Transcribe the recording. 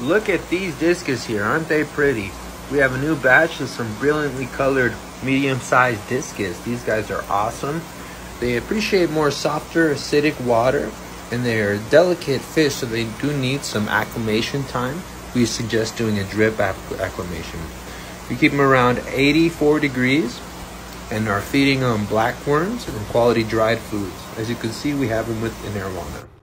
Look at these discus here, aren't they pretty? We have a new batch of some brilliantly colored medium-sized discus. These guys are awesome. They appreciate more softer acidic water and they're delicate fish so they do need some acclimation time. We suggest doing a drip acclimation. We keep them around 84 degrees and are feeding them black worms and quality dried foods. As you can see, we have them with an arowana.